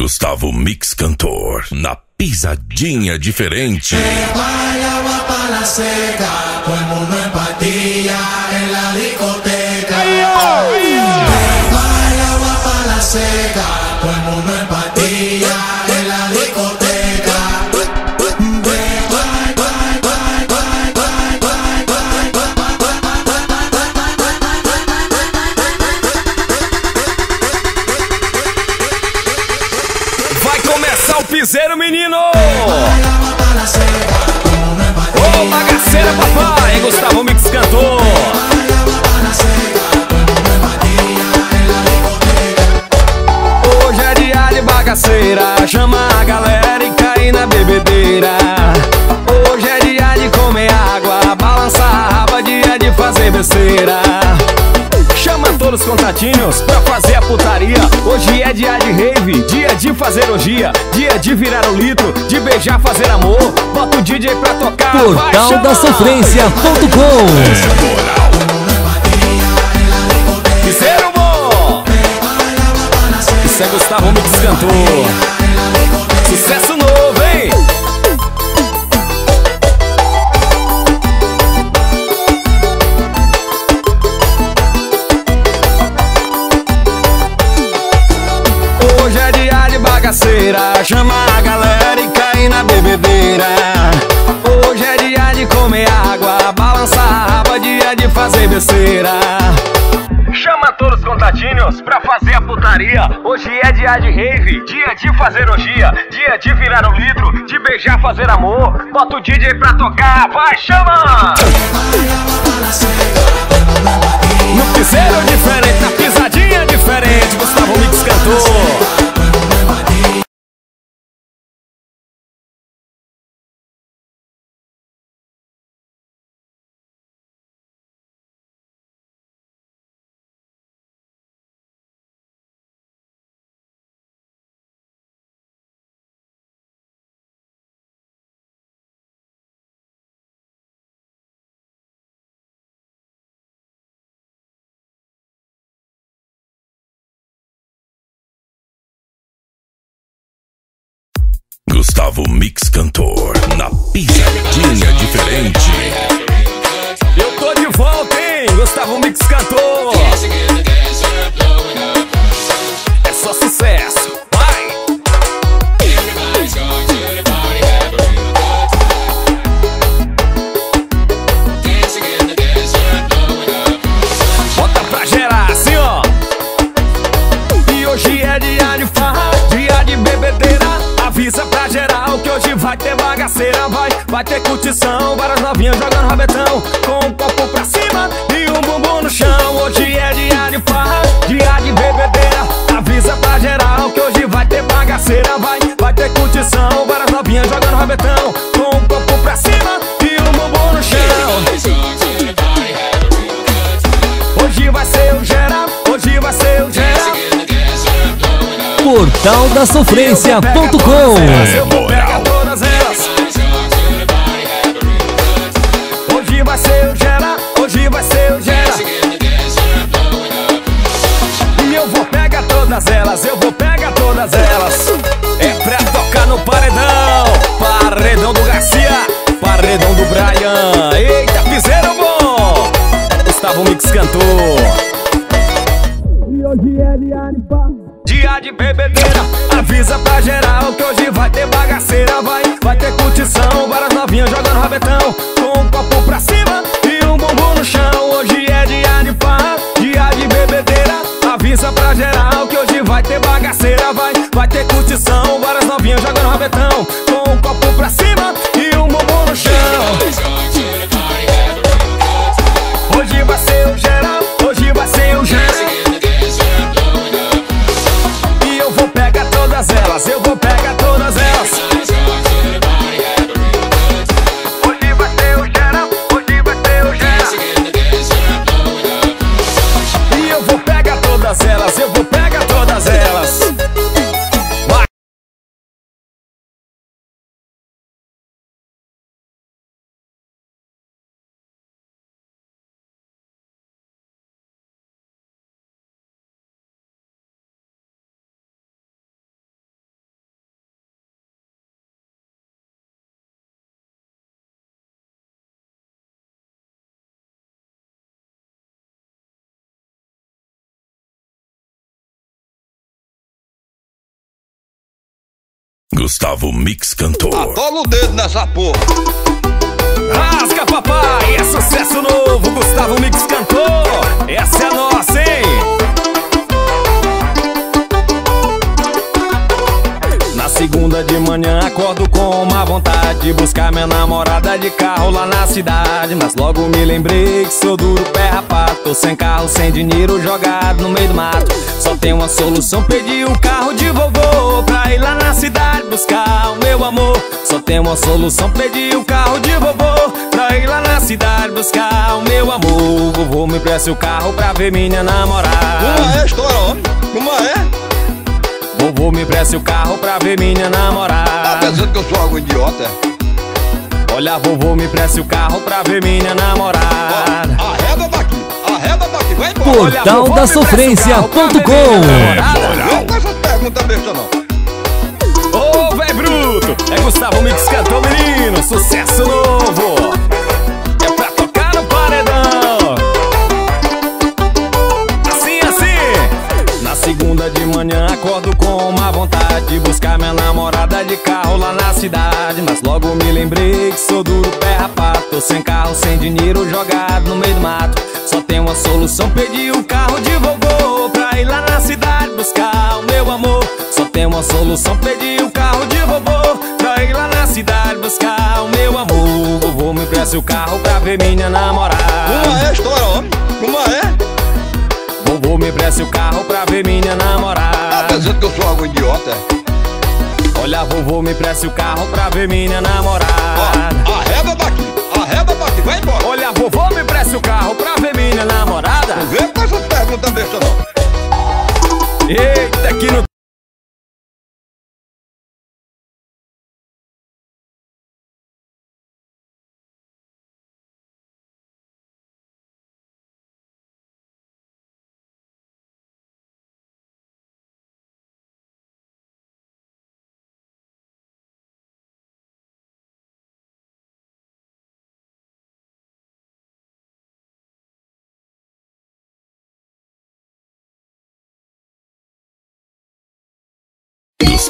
Gustavo Mix Cantor, na pisadinha diferente. La seca, todo mundo en os contatinhos pra fazer a putaria. Hoje é dia de rave, dia de fazer orgia, dia de virar o litro, de beijar, fazer amor. Bota o DJ pra tocar. Portal da Sofrência.com! Isso é Gustavo Mix cantor. Chama a galera e cair na bebedeira. Hoje é dia de comer água, balançar a raba, dia de fazer besteira. Chama todos os contatinhos pra fazer a putaria. Hoje é dia de rave, dia de fazer orgia, dia de virar o litro, de beijar, fazer amor. Bota o DJ pra tocar, vai, chama! No piseiro diferente, na pisadinha diferente, Gustavo Mix cantor. Gustavo Mix Cantor, na pisadinha diferente. Eu tô de volta, hein? Gustavo Mix cantor. É só sucesso. Vai ter bagaceira. Vai, vai ter curtição, várias novinhas jogando rabetão. Com um copo pra cima e um bumbum no chão. Hoje é dia de farra, dia de bebedeira. Avisa pra geral que hoje vai ter bagaceira. Vai, vai ter curtição, várias novinhas jogando rabetão. Com um copo pra cima e um bumbum no chão. Hoje vai ser o geral, hoje vai ser o geral. Portal da Sofrência.com todas elas, eu vou pegar todas elas. É pra tocar no paredão, paredão do Garcia, paredão do Brian. Eita, piseiro bom! Gustavo Mix cantor. E hoje é dia de pá. Dia de bebedeira, avisa pra geral que hoje vai ter bagaceira, vai, vai ter curtição, várias novinhas jogando rabetão, curtição, várias novinhas jogando rabetão, Gustavo Mix Cantor. Atola o dedo nessa porra. Rasga papai, é sucesso novo, Gustavo Mix cantou. Essa é nossa, hein? Segunda de manhã acordo com uma vontade de buscar minha namorada de carro lá na cidade. Mas logo me lembrei que sou duro pé rapado, tô sem carro, sem dinheiro jogado no meio do mato. Só tem uma solução, pedir um carro de vovô pra ir lá na cidade buscar o meu amor. Só tem uma solução, pedir um carro de vovô pra ir lá na cidade buscar o meu amor. Vovô me presta o carro pra ver minha namorada. Como é a história, homem? Como é? Vovô me presta o carro pra ver minha Tá namorada. pensando que eu sou algum idiota? Olha, vovô me presta o carro pra ver minha namorada. Ó, arreda daqui, arreda daqui, vai embora. Olha, vovô, me presta o carro pra ver minha Portaldasofrência.com namorada. Não com essas perguntas besta não. Ô, véi bruto! É Gustavo Mix cantou, menino! Sucesso novo! Vontade de buscar minha namorada de carro lá na cidade. Mas logo me lembrei que sou duro pé rapado. Tô sem carro, sem dinheiro jogado no meio do mato. Só tem uma solução, pedir um carro de vovô pra ir lá na cidade buscar o meu amor. Só tem uma solução, pedir um carro de vovô pra ir lá na cidade buscar o meu amor. Vovô me presta o carro pra ver minha namorada. Como é a história, homem? Como é? Vovô me presta o carro pra ver minha Tá namorada. pensando que eu sou algum idiota? Olha, vovô me presta o carro pra ver minha Ó, namorada. arreda daqui, arreda daqui, vai embora. Olha, vovô me presta o carro pra ver minha namorada. Não vem com essas perguntas besta não. Eita, que no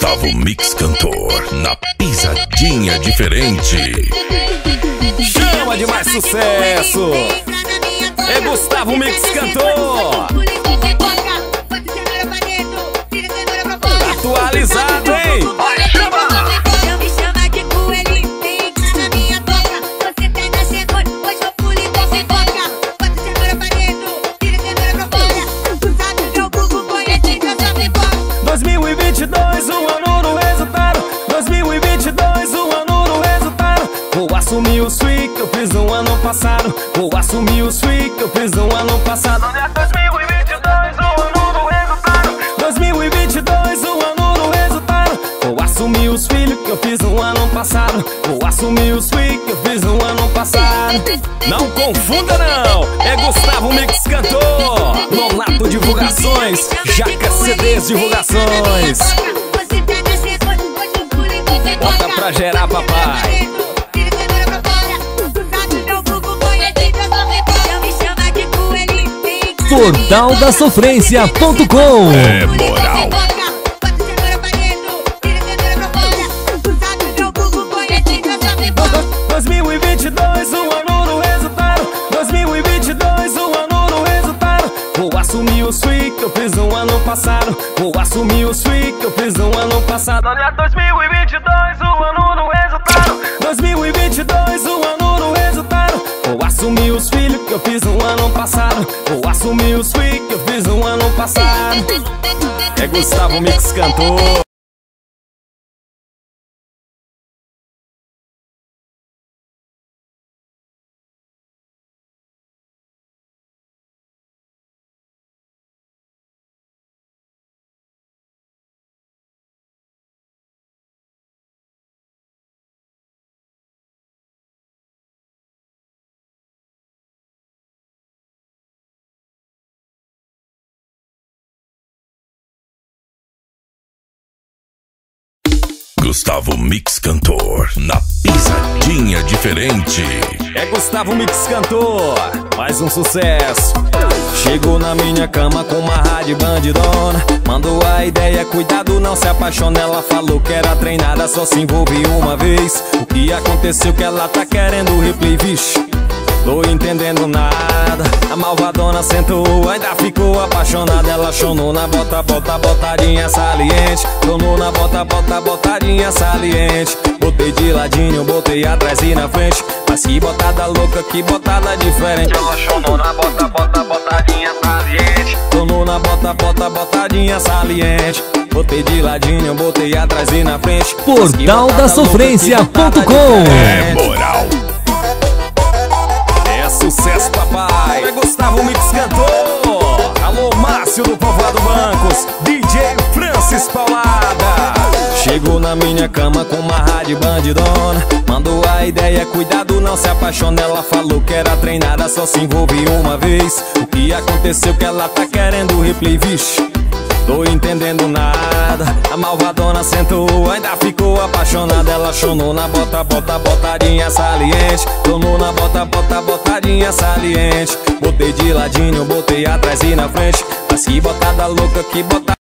Gustavo Mix Cantor. Na pisadinha diferente. chama de mais sucesso. É Gustavo Mix cantor. Atualizado, hein? Fiz no ano passado. Vou assumir o swing que eu fiz no ano passado. Olha, 2022, um ano no resultado. 2022, um ano no resultado. Vou assumir os filhos que eu fiz no ano passado. Vou assumir os swing que eu fiz no ano passado. É Gustavo Mix Cantor. Gustavo Mix Cantor, na pisadinha diferente. É Gustavo Mix Cantor, mais um sucesso. Chegou na minha cama com uma rádio bandidona. Mandou a ideia, cuidado, não se apaixone. Ela falou que era treinada, só se envolve uma vez. O que aconteceu que ela tá querendo replay, vixe. Tô entendendo nada. A malvadona sentou, ainda ficou apaixonada. Ela chonou na bota, bota, botadinha saliente. Chonou na bota, bota, botadinha saliente. Botei de ladinho, botei atrás e na frente. Mas que botada louca, que botada diferente. Ela chonou na bota, bota, botadinha saliente. Chonou na bota, bota, botadinha saliente. Botei de ladinho, botei atrás e na frente. Que botada Portaldasofrência.com É moral. Papai. Gustavo Mix cantor. Alô, Márcio do Povoado Bancos. DJ Francis Paulada. Chegou na minha cama com uma rádio bandidona. Mandou a ideia, cuidado, não se apaixone. Ela falou que era treinada, só se envolve uma vez. O que aconteceu que ela tá querendo replay, vixe. Tô entendendo nada. A malvadona sentou, ainda ficou apaixonada. Ela chonou na bota, bota, botadinha saliente. Chonou na bota, bota, botadinha saliente. Botei de ladinho, botei atrás e na frente. Mas que botada louca, que botada.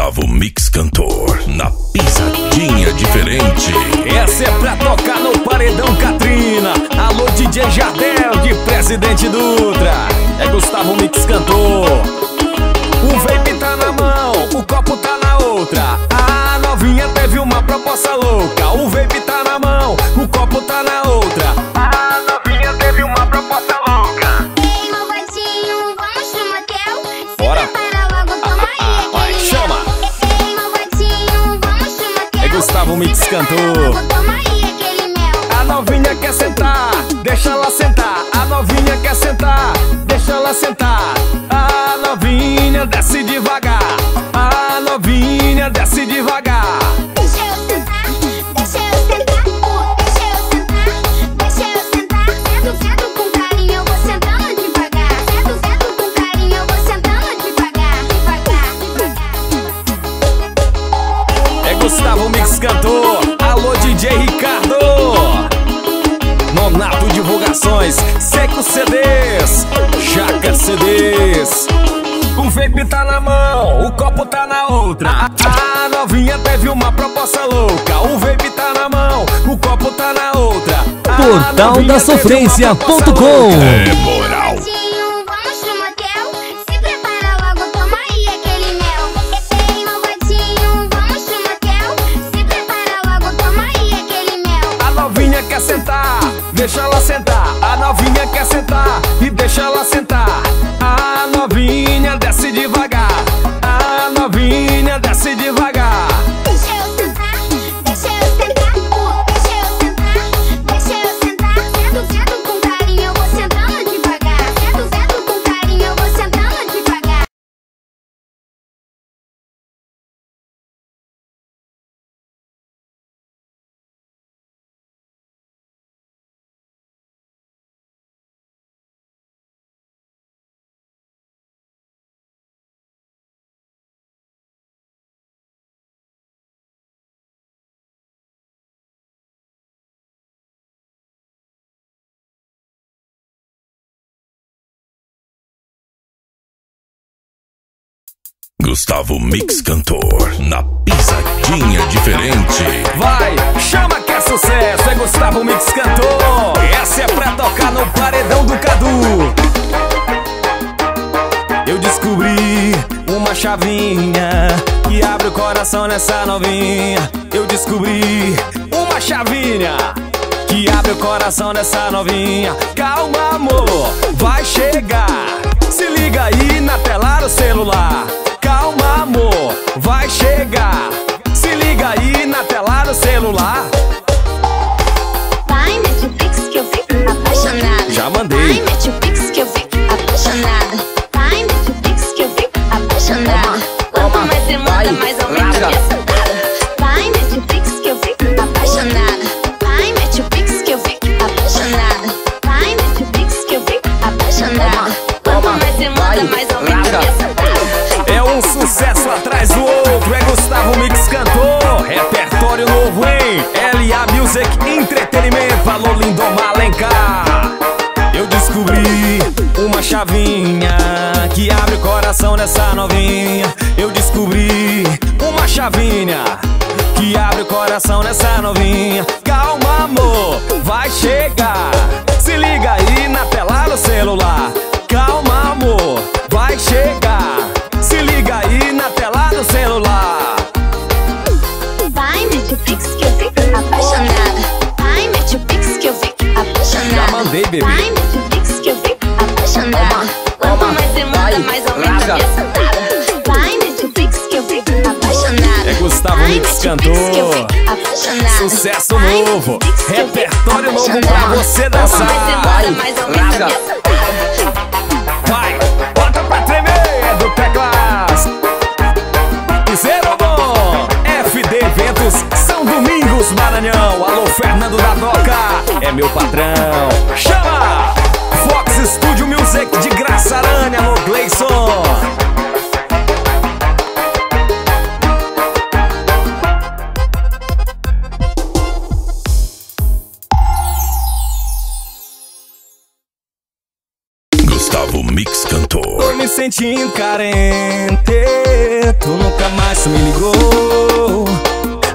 Gustavo Mix Cantor, na pisadinha diferente. Essa é pra tocar no Paredão Katrina. Alô, DJ Jardel de Presidente Dutra. É Gustavo Mix cantor. O vape tá na mão, o copo tá na outra. A novinha teve uma proposta louca. O vape A novinha teve uma proposta Portaldasofrência.com louca. É. Gustavo Mix Cantor, na pisadinha diferente. Vai, chama que é sucesso. É Gustavo Mix cantor. Essa é pra tocar no paredão do Cadu. Eu descobri uma chavinha que abre o coração nessa novinha. Eu descobri uma chavinha que abre o coração nessa novinha. Calma, amor, vai chegar. Se liga aí na tela do celular. Calma, amor, vai chegar. Se liga aí celular. Vai, mete o pix que eu fico apaixonada. Já mandei. Vai, mete chavinha que abre o coração dessa novinha. Eu descobri uma chavinha que abre o coração dessa novinha. Calma, amor, vai chegar. Se liga aí na tela do celular. Calma, amor, vai chegar. Se liga aí na tela do celular. Vai, pix que eu fico apaixonada. Vai, pix que eu fico apaixonada. Já mandei, bebê. Vai, cantor. Sucesso Vai, novo. Repertório novo pra você dançar. mais você manda, mais aumenta a minha sentada. Vai, bota pra tremer do teclas. Zero bom. FD Eventos São Domingos, Maranhão. Alô, Fernando da Doca. É meu patrão. Chama! Fox Studio Music de Graça Aranha. Alô, Gleison. Sentindo carente Tu nunca mais me ligou.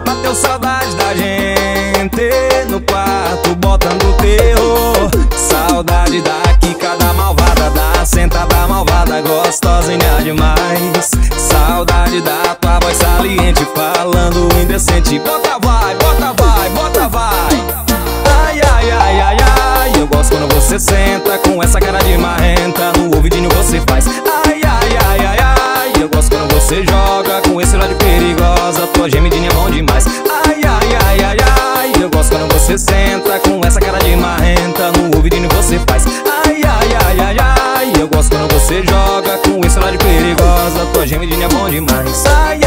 Bateu saudade da gente No quarto botando terror. Saudade da Kika da malvada Da sentada malvada gostosinha demais Saudade da tua voz saliente Falando indecente. Bota vai, bota vai, bota vai. Ai, ai, ai, ai, ai. Eu gosto quando você senta Com essa cara de marrenta você joga Com esse lado perigosa Tua gemidinha é bom demais. Ai, ai, ai, ai, ai Eu gosto quando você senta Com essa cara de marrenta No ouvidinho você faz. Ai, ai, ai, ai, ai Eu gosto quando você joga Com esse lado perigosa Tua gemidinha é bom demais. Ai,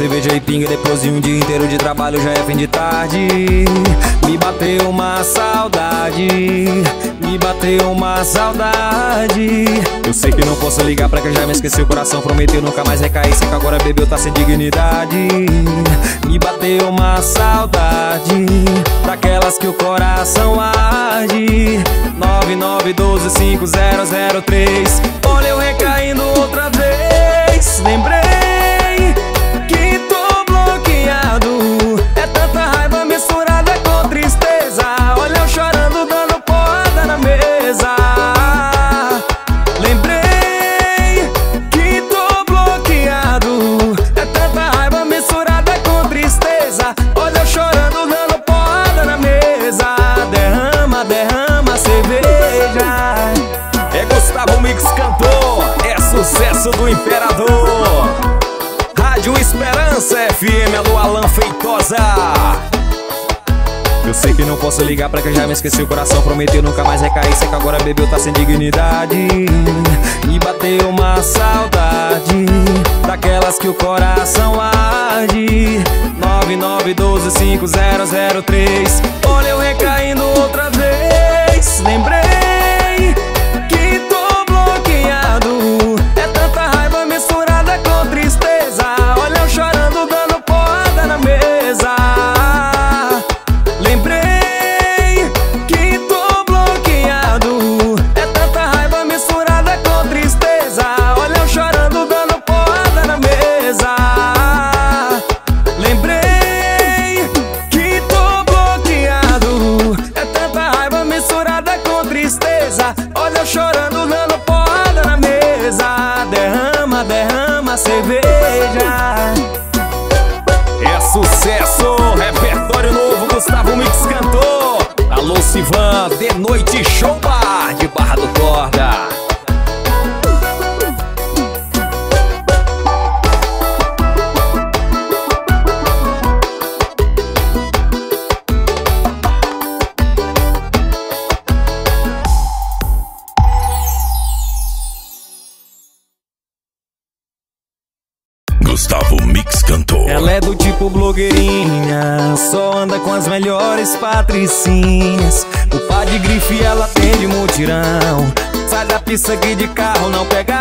cerveja e pinga. Depois de um dia inteiro de trabalho, já é fim de tarde. Me bateu uma saudade, me bateu uma saudade. Eu sei que não posso ligar pra que já me esqueci. O coração prometeu nunca mais recair. Sei que agora bebeu, tá sem dignidade. Me bateu uma saudade, daquelas que o coração arde. 99125003. Olha eu recaindo outra vez. Lembrei Do Imperador. Rádio Esperança FM, alô Alan Feitosa. Eu sei que não posso ligar pra quem já me esqueceu. O coração prometeu nunca mais recair. Sei que agora bebeu, tá sem dignidade. E bateu uma saudade daquelas que o coração arde. 99125003 Olha eu recaindo Ivan, de noite show bar de Barra do Corda. Gustavo Mix cantou. Ela é do tipo blogueirinha, só anda com as melhores patricinhas que sangue de carro não pega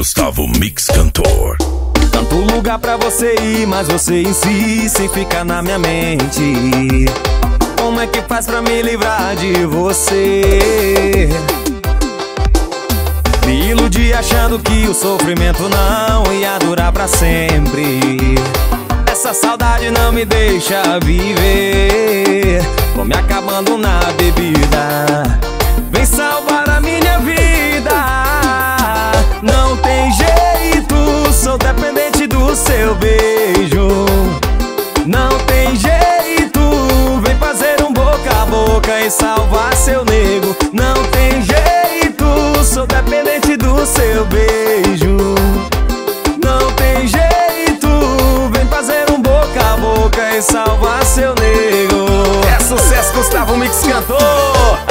Gustavo Mix Cantor. Tanto lugar pra você ir, mas você insiste em ficar na minha mente. Como é que faz pra me livrar de você? Me iludi achando que o sofrimento não ia durar pra sempre. Essa saudade não me deixa viver. Vou me acabando na bebida. Vem salvar a minha vida. seu beijo. Não tem jeito Vem fazer um boca a boca e salvar seu nego. Não tem jeito Sou dependente do seu beijo. Não tem jeito Vem fazer um boca a boca e salvar seu nego. É sucesso, Gustavo Mix cantou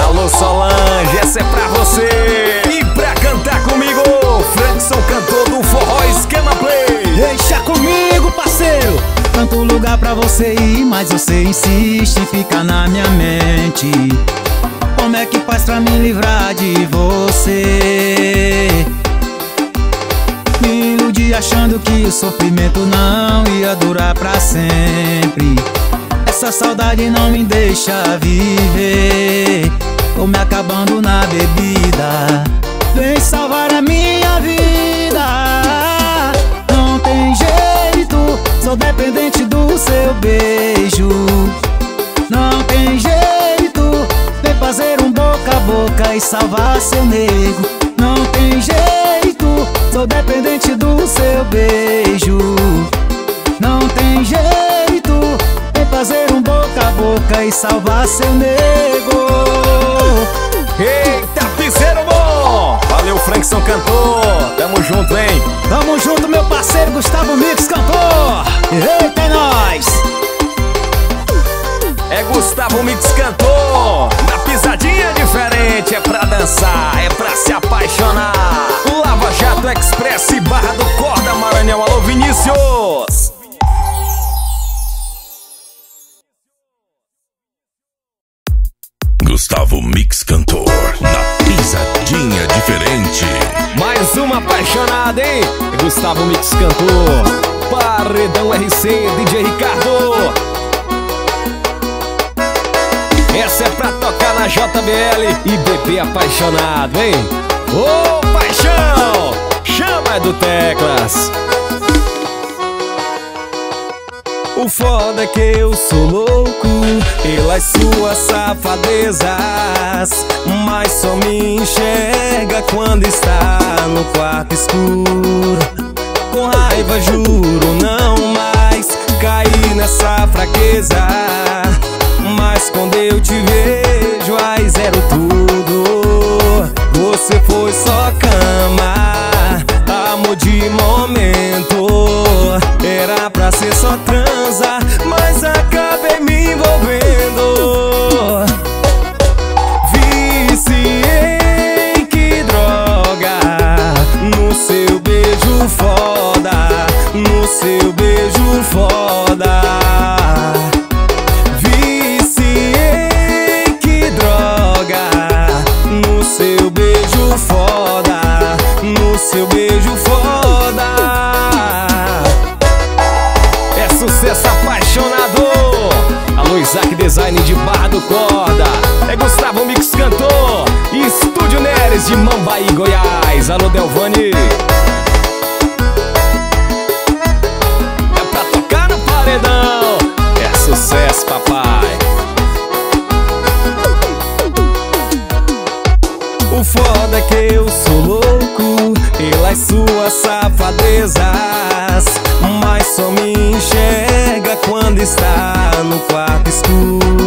Alô Solange, essa é pra você. E pra cantar comigo. Mas você insiste em ficar na minha mente. Como é que faz pra me livrar de você? Me iludi achando que o sofrimento não ia durar pra sempre. Essa saudade não me deixa viver. Tô me acabando na bebida. Vem salvar a minha vida. Sou dependente do seu beijo. Não tem jeito, vem fazer um boca a boca e salvar seu nego. Não tem jeito, sou dependente do seu beijo. Não tem jeito, vem fazer um boca a boca e salvar seu nego. Eita, Valeu, Frankson cantor. Tamo junto, hein? Tamo junto, meu parceiro Gustavo Mix, cantor! Eita, é nóis! É Gustavo Mix cantor. Na pisadinha diferente, é pra dançar, é pra se apaixonar. Lava Jato Express e Barra do Corda Maranhão. Alô, Vinícius! Gustavo Mix Cantor. Na pisadinha diferente. Mais uma apaixonada, hein? Gustavo Mix cantor. Paredão RC, DJ Ricardo. Essa é pra tocar na JBL e bebê apaixonado, hein? Ô, paixão! Chama do Teclas. O foda é que eu sou louco pelas suas safadezas Mas só me enxerga quando está no quarto escuro. Com raiva juro não mais cair nessa fraqueza Mas quando eu te vejo ai zero tudo. Você foi só está no quarto escuro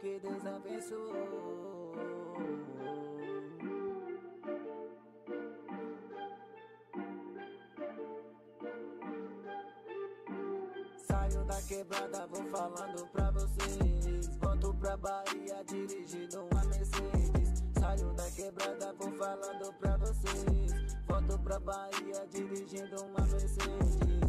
porque Deus abençoou. Saio da quebrada, vou falando pra vocês. Volto pra Bahia dirigindo uma Mercedes. Saio da quebrada, vou falando pra vocês. Volto pra Bahia dirigindo uma Mercedes.